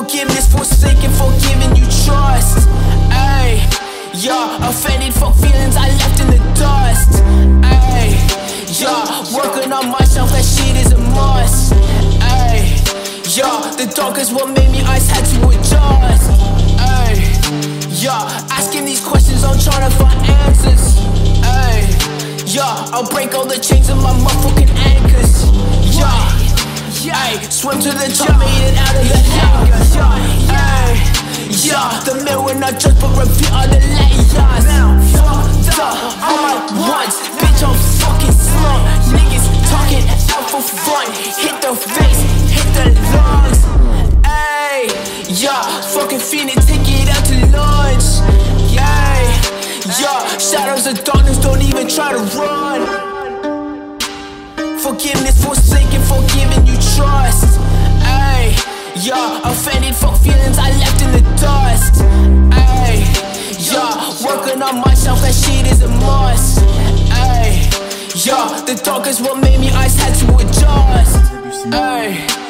Forgiveness, forsaken, forgiving you trust. Ayy, yeah, offended, fuck feelings I left in the dust. Ayy, yeah, working on myself, that shit is a must. Ayy, yeah, the dark is what made me ice, had to adjust. Ayy, yeah, asking these questions, I'm trying to find answers. Ayy, yeah, I'll break all the chains of my motherfucking to the top, made it out of the anger. Ay, yeah, the mirror not just but reveal all the layers. Fucked up, all my ones, bitch, I'm fucking smart. Niggas talking out for fun, hit the face, hit the lungs. Ay, yeah, fucking feeling, take it out to lunch. Yeah, yeah, shadows of darkness, don't even try to run. Offended, fuck feelings I left in the dust. Ayy, yeah, working on myself, that shit is a must. Ayy, yeah, the dark is what made me ice, had to adjust. Ayy.